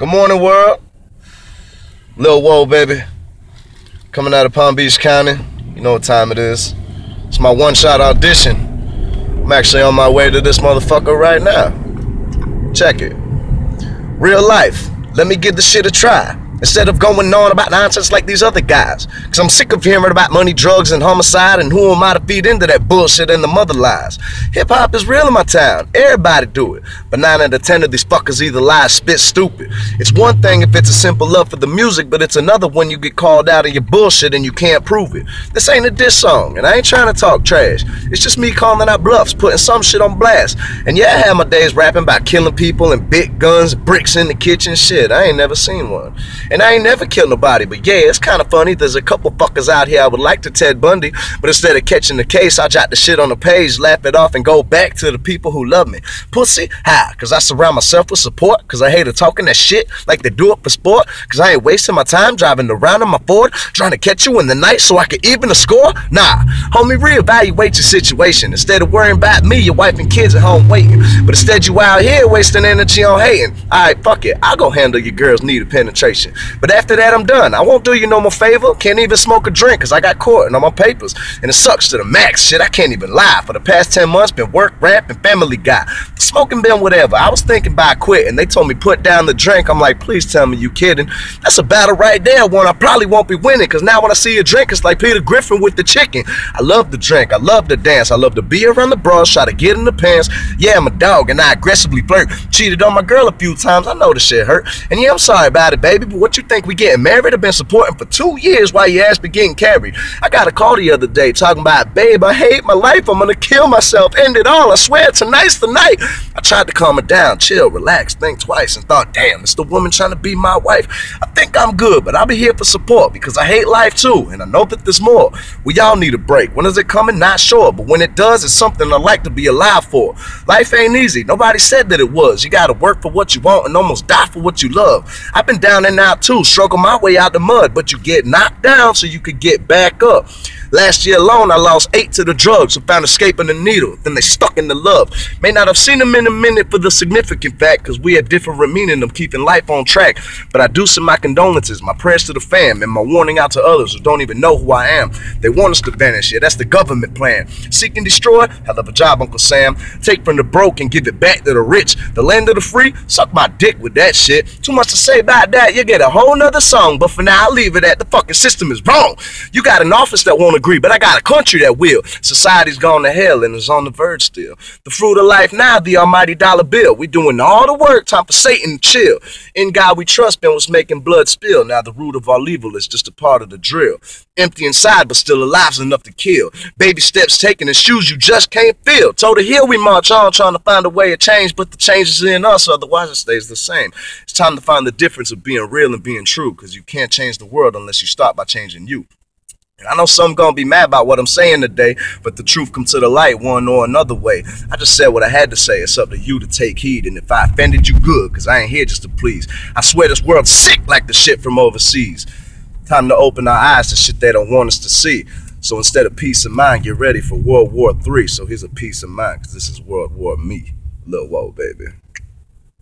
Good morning, world. Lil War, baby. Coming out of Palm Beach County. You know what time it is. It's my one shot audition. I'm actually on my way to this motherfucker right now. Check it. Real life. Let me give the shit a try. Instead of going on about nonsense like these other guys. Cause I'm sick of hearing about money, drugs, and homicide, and who am I to feed into that bullshit and the mother lies. Hip hop is real in my town. Everybody do it. But nine out of ten of these fuckers either lie, spit stupid. It's one thing if it's a simple love for the music, but it's another when you get called out on your bullshit and you can't prove it. This ain't a diss song, and I ain't trying to talk trash. It's just me calling out bluffs, putting some shit on blast. And yeah, I had my days rapping about killing people and big guns, bricks in the kitchen, shit. I ain't never seen one. And I ain't never killed nobody, but yeah, it's kind of funny. There's a couple fuckers out here I would like to Ted Bundy, but instead of catching the case, I jot the shit on the page, laugh it off, and go back to the people who love me. Pussy, how? Cause I surround myself with support, cause I hate talking that shit like they do it for sport, cause I ain't wasting my time driving around in my Ford, trying to catch you in the night so I can even the score. Nah, homie, reevaluate your situation. Instead of worrying about me, your wife and kids at home waiting, but instead you out here wasting energy on hating. Alright, fuck it, I'll go handle your girl's need of penetration. But after that, I'm done. I won't do you no more favor. Can't even smoke a drink because I got caught and all my papers. And it sucks to the max. Shit, I can't even lie. For the past 10 months, been work, rap, and family guy. Smoking been whatever. I was thinking about quitting. They told me put down the drink. I'm like, please tell me you kidding. That's a battle right there, one I probably won't be winning. Because now when I see a drink, it's like Peter Griffin with the chicken. I love the drink. I love the dance. I love to be around the bras, try to get in the pants. Yeah, I'm a dog and I aggressively flirt. Cheated on my girl a few times. I know the shit hurt. And yeah, I'm sorry about it, baby. But what you think we getting married? I've been supporting for two years while your ass be getting carried. I got a call the other day talking about, babe, I hate my life. I'm gonna kill myself. End it all. I swear tonight's the night. I tried to calm her down, chill, relax, think twice, and thought, damn, it's the woman trying to be my wife. I think I'm good, but I'll be here for support because I hate life too, and I know that there's more. We all need a break. When is it coming? Not sure, but when it does, it's something I like to be alive for. Life ain't easy. Nobody said that it was. You gotta work for what you want and almost die for what you love. I've been down and out too, struggle my way out the mud, but you get knocked down so you could get back up. Last year alone, I lost eight to the drugs who found escape in the needle. Then they stuck in the love. May not have seen them in a minute for the significant fact, because we had different meaning of keeping life on track. But I do send my condolences, my prayers to the fam, and my warning out to others who don't even know who I am. They want us to vanish. Yeah, that's the government plan. Seek and destroy. Hell of a job, Uncle Sam. Take from the broke and give it back to the rich. The land of the free. Suck my dick with that shit. Too much to say about that. You get a whole nother song. But for now, I'll leave it at the fucking system is wrong. You got an office that won't agree, but I got a country that will. Society's gone to hell and is on the verge still. The fruit of life now, the almighty dollar bill. We doing all the work, time for Satan to chill. In God we trust, been was making blood spill. Now the root of all evil is just a part of the drill. Empty inside, but still alive's enough to kill. Baby steps taken and shoes you just can't feel. Told the hill we march on, trying to find a way of change, but the change is in us, otherwise it stays the same. It's time to find the difference of being real and being true, because you can't change the world unless you start by changing you. And I know some gonna be mad about what I'm saying today, but the truth comes to the light one or another way. I just said what I had to say. It's up to you to take heed. And if I offended you, good, because I ain't here just to please. I swear this world's sick like the shit from overseas. Time to open our eyes to shit they don't want us to see. So instead of peace of mind, get ready for World War III. So here's a peace of mind, because this is World War Me. Lil War, baby.